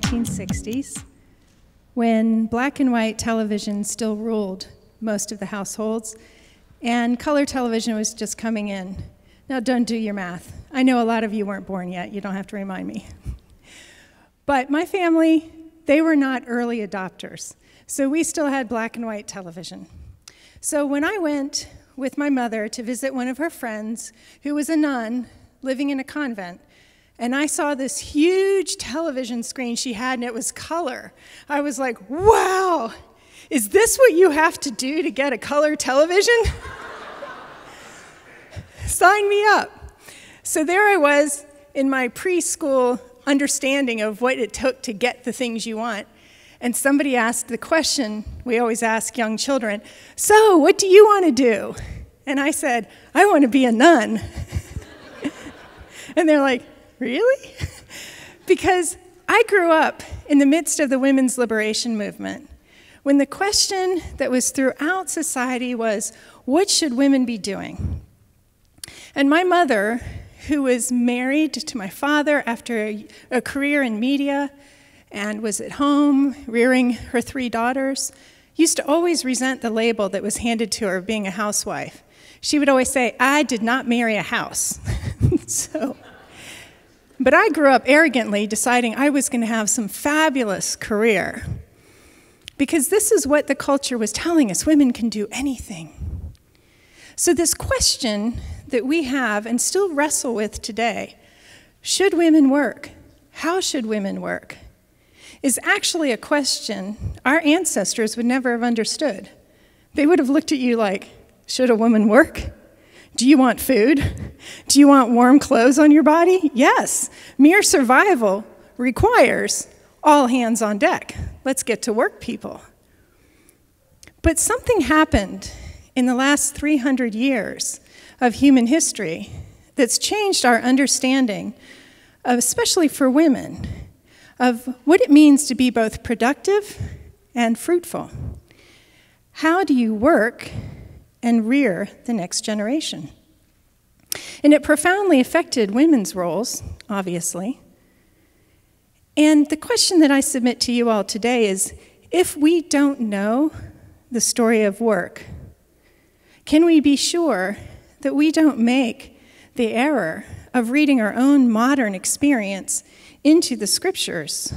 1960s when black and white television still ruled most of the households and color television was just coming in. Now, don't do your math. I know a lot of you weren't born yet. You don't have to remind me. But my family, they were not early adopters. So we still had black and white television. So when I went with my mother to visit one of her friends who was a nun living in a convent, and I saw this huge television screen she had, and it was color. I was like, wow, is this what you have to do to get a color television? Sign me up. So there I was in my preschool understanding of what it took to get the things you want. And somebody asked the question we always ask young children So, what do you want to do? And I said, I want to be a nun. and they're like, Really? because I grew up in the midst of the women's liberation movement when the question that was throughout society was, What should women be doing? And my mother, who was married to my father after a, a career in media and was at home rearing her three daughters, used to always resent the label that was handed to her of being a housewife. She would always say, I did not marry a house. so, but I grew up arrogantly deciding I was going to have some fabulous career. Because this is what the culture was telling us women can do anything. So, this question that we have and still wrestle with today should women work? How should women work? is actually a question our ancestors would never have understood. They would have looked at you like, should a woman work? Do you want food? Do you want warm clothes on your body? Yes. Mere survival requires all hands on deck. Let's get to work, people. But something happened in the last 300 years of human history that's changed our understanding, of, especially for women, of what it means to be both productive and fruitful. How do you work and rear the next generation? And it profoundly affected women's roles, obviously. And the question that I submit to you all today is if we don't know the story of work, can we be sure that we don't make the error of reading our own modern experience into the scriptures.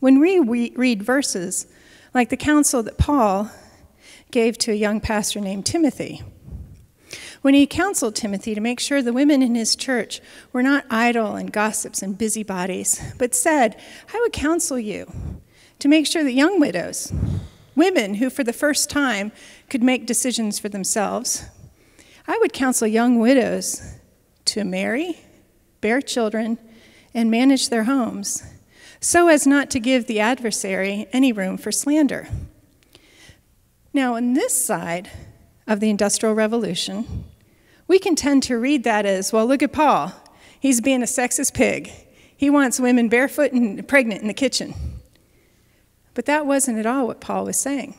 When we read verses like the counsel that Paul gave to a young pastor named Timothy, when he counseled Timothy to make sure the women in his church were not idle and gossips and busybodies, but said, I would counsel you to make sure that young widows, women who for the first time could make decisions for themselves, I would counsel young widows to marry, bear children, and manage their homes, so as not to give the adversary any room for slander. Now, on this side of the Industrial Revolution, we can tend to read that as well, look at Paul. He's being a sexist pig. He wants women barefoot and pregnant in the kitchen. But that wasn't at all what Paul was saying.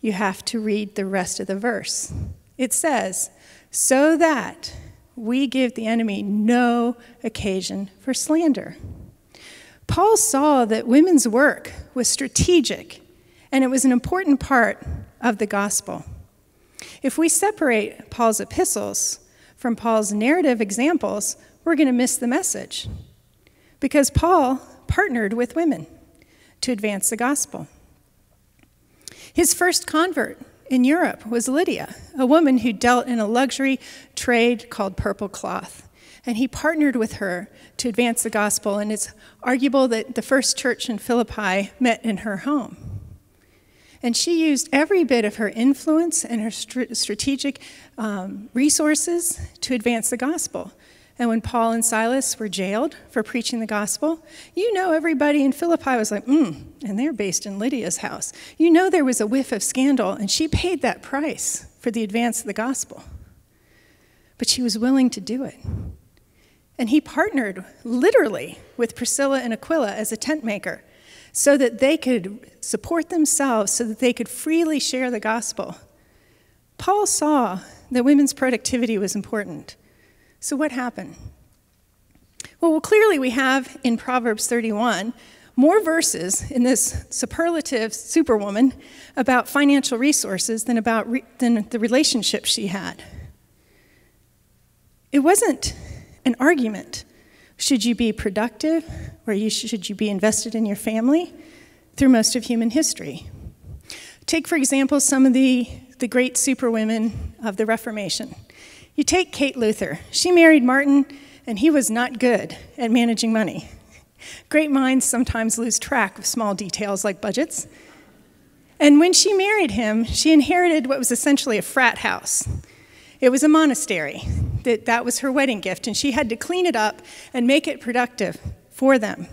You have to read the rest of the verse. It says, so that we give the enemy no occasion for slander. Paul saw that women's work was strategic and it was an important part of the gospel. If we separate Paul's epistles from Paul's narrative examples, we're going to miss the message. Because Paul partnered with women to advance the gospel. His first convert in Europe was Lydia, a woman who dealt in a luxury trade called purple cloth. And he partnered with her to advance the gospel, and it's arguable that the first church in Philippi met in her home. And she used every bit of her influence and her strategic um, resources to advance the gospel. And when Paul and Silas were jailed for preaching the gospel, you know everybody in Philippi was like, hmm, and they're based in Lydia's house. You know there was a whiff of scandal, and she paid that price for the advance of the gospel. But she was willing to do it. And he partnered literally with Priscilla and Aquila as a tent maker so that they could support themselves, so that they could freely share the gospel. Paul saw that women's productivity was important. So, what happened? Well, well, clearly we have in Proverbs 31 more verses in this superlative superwoman about financial resources than about re- than the relationship she had. It wasn't an argument. Should you be productive or you, should you be invested in your family through most of human history? Take, for example, some of the, the great superwomen of the Reformation. You take Kate Luther. She married Martin, and he was not good at managing money. Great minds sometimes lose track of small details like budgets. And when she married him, she inherited what was essentially a frat house. It was a monastery. That, that was her wedding gift, and she had to clean it up and make it productive for them.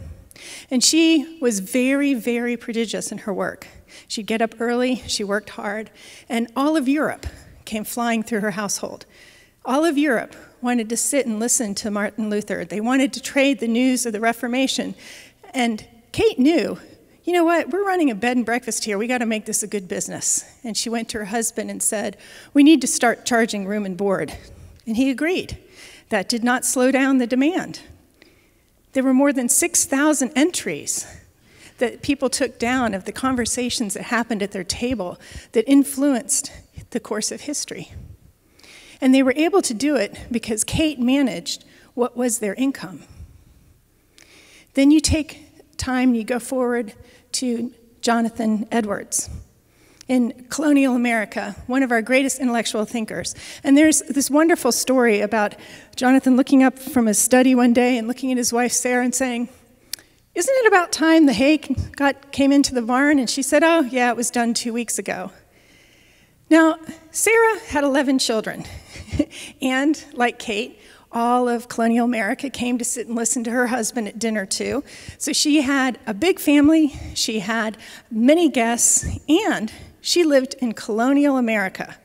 And she was very, very prodigious in her work. She'd get up early, she worked hard, and all of Europe came flying through her household. All of Europe wanted to sit and listen to Martin Luther. They wanted to trade the news of the Reformation. And Kate knew, you know what, we're running a bed and breakfast here. We got to make this a good business. And she went to her husband and said, We need to start charging room and board. And he agreed. That did not slow down the demand. There were more than 6,000 entries that people took down of the conversations that happened at their table that influenced the course of history. And they were able to do it because Kate managed what was their income. Then you take time, you go forward to Jonathan Edwards in colonial America, one of our greatest intellectual thinkers. And there's this wonderful story about Jonathan looking up from his study one day and looking at his wife Sarah and saying, Isn't it about time the hay got, came into the barn? And she said, Oh, yeah, it was done two weeks ago. Now, Sarah had 11 children, and like Kate, all of colonial America came to sit and listen to her husband at dinner too. So she had a big family, she had many guests, and she lived in colonial America,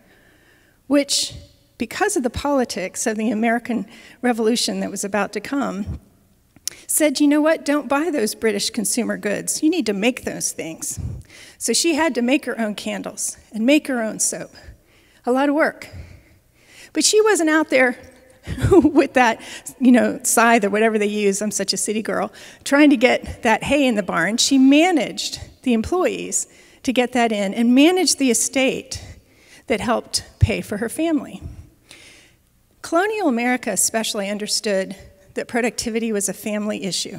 which, because of the politics of the American Revolution that was about to come, said, you know what, don't buy those British consumer goods. You need to make those things. So she had to make her own candles and make her own soap. A lot of work. But she wasn't out there with that, you know, scythe or whatever they use. I'm such a city girl, trying to get that hay in the barn. She managed the employees to get that in and manage the estate that helped pay for her family. Colonial America especially understood that productivity was a family issue.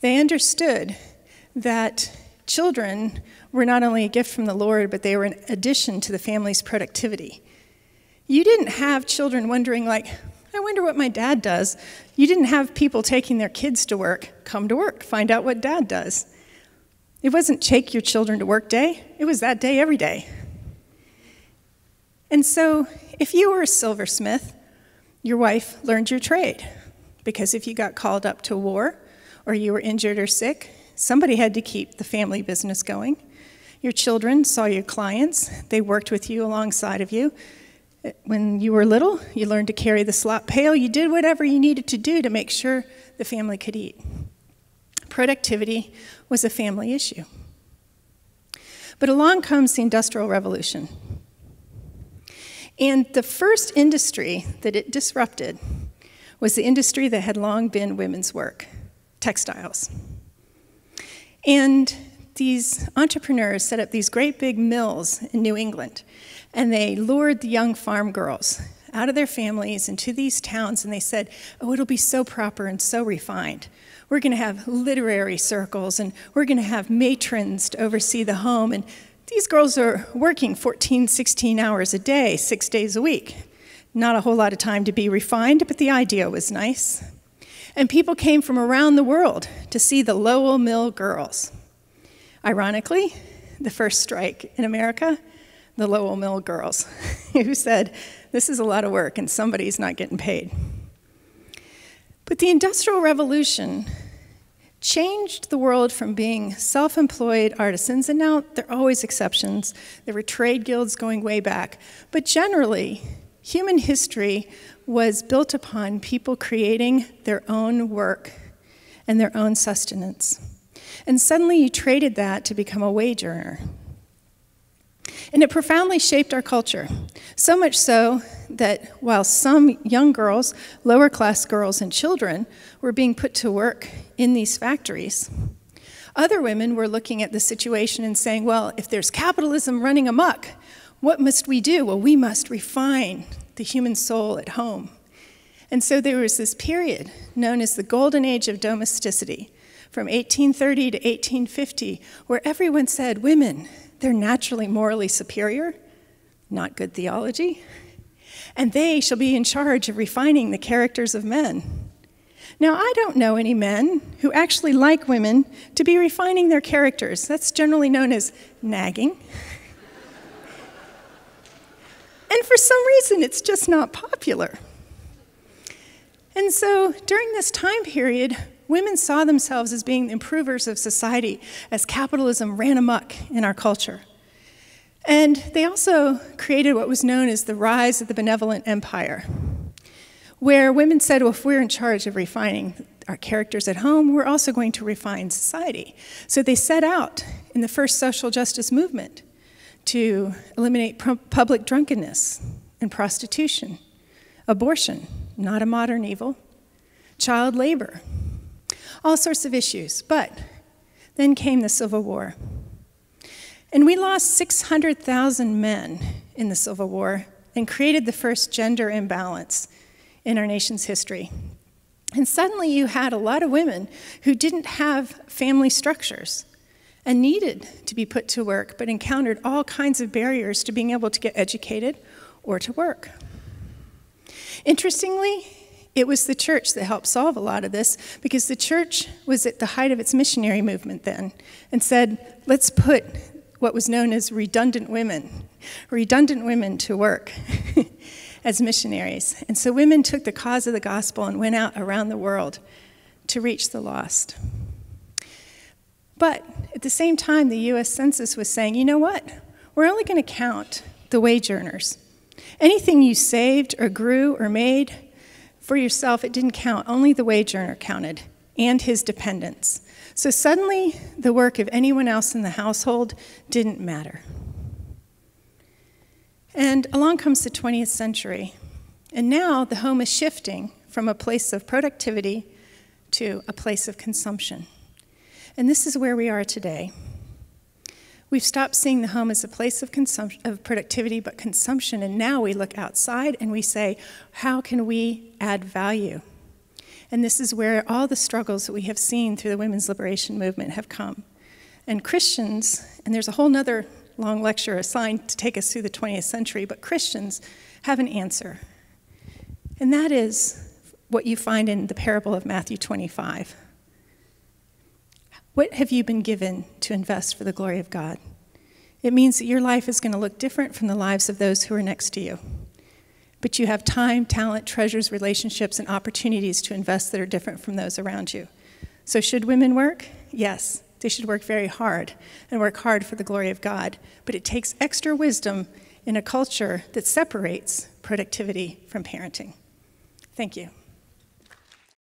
They understood that children were not only a gift from the Lord, but they were an addition to the family's productivity. You didn't have children wondering, like, I wonder what my dad does. You didn't have people taking their kids to work. Come to work, find out what dad does. It wasn't take your children to work day, it was that day every day. And so, if you were a silversmith, your wife learned your trade. Because if you got called up to war or you were injured or sick, somebody had to keep the family business going. Your children saw your clients, they worked with you alongside of you. When you were little, you learned to carry the slop pail. You did whatever you needed to do to make sure the family could eat. Productivity was a family issue. But along comes the Industrial Revolution. And the first industry that it disrupted was the industry that had long been women's work textiles. And these entrepreneurs set up these great big mills in New England, and they lured the young farm girls out of their families into these towns, and they said, Oh, it'll be so proper and so refined. We're going to have literary circles, and we're going to have matrons to oversee the home. And these girls are working 14, 16 hours a day, six days a week. Not a whole lot of time to be refined, but the idea was nice. And people came from around the world to see the Lowell Mill girls. Ironically, the first strike in America, the Lowell Mill girls, who said, This is a lot of work and somebody's not getting paid. But the Industrial Revolution changed the world from being self employed artisans, and now there are always exceptions. There were trade guilds going way back. But generally, Human history was built upon people creating their own work and their own sustenance. And suddenly you traded that to become a wage earner. And it profoundly shaped our culture. So much so that while some young girls, lower class girls, and children were being put to work in these factories, Other women were looking at the situation and saying, well, if there's capitalism running amok, what must we do? Well, we must refine the human soul at home. And so there was this period known as the Golden Age of Domesticity from 1830 to 1850, where everyone said, women, they're naturally morally superior, not good theology, and they shall be in charge of refining the characters of men. Now, I don't know any men who actually like women to be refining their characters. That's generally known as nagging. and for some reason, it's just not popular. And so during this time period, women saw themselves as being improvers of society as capitalism ran amok in our culture. And they also created what was known as the rise of the benevolent empire, where women said, well, if we're in charge of refining our characters at home, we're also going to refine society. So they set out in the first social justice movement to eliminate public drunkenness and prostitution, abortion, not a modern evil, child labor, all sorts of issues. But then came the Civil War. And we lost 600,000 men in the Civil War and created the first gender imbalance in our nation's history. And suddenly you had a lot of women who didn't have family structures and needed to be put to work, but encountered all kinds of barriers to being able to get educated or to work. Interestingly, it was the church that helped solve a lot of this because the church was at the height of its missionary movement then and said, let's put what was known as redundant women, redundant women to work as missionaries. And so women took the cause of the gospel and went out around the world to reach the lost. But at the same time, the US Census was saying, you know what? We're only going to count the wage earners. Anything you saved or grew or made for yourself, it didn't count. Only the wage earner counted and his dependents. So suddenly, the work of anyone else in the household didn't matter. And along comes the 20th century. And now the home is shifting from a place of productivity to a place of consumption. And this is where we are today. We've stopped seeing the home as a place of, of productivity, but consumption, and now we look outside and we say, how can we add value? And this is where all the struggles that we have seen through the women's liberation movement have come. And Christians, and there's a whole other long lecture assigned to take us through the 20th century, but Christians have an answer. And that is what you find in the parable of Matthew 25. What have you been given to invest for the glory of God? It means that your life is going to look different from the lives of those who are next to you but you have time, talent, treasures, relationships, and opportunities to invest that are different from those around you. So, should women work? Yes, they should work very hard and work hard for the glory of God. But it takes extra wisdom in a culture that separates productivity from parenting. Thank you.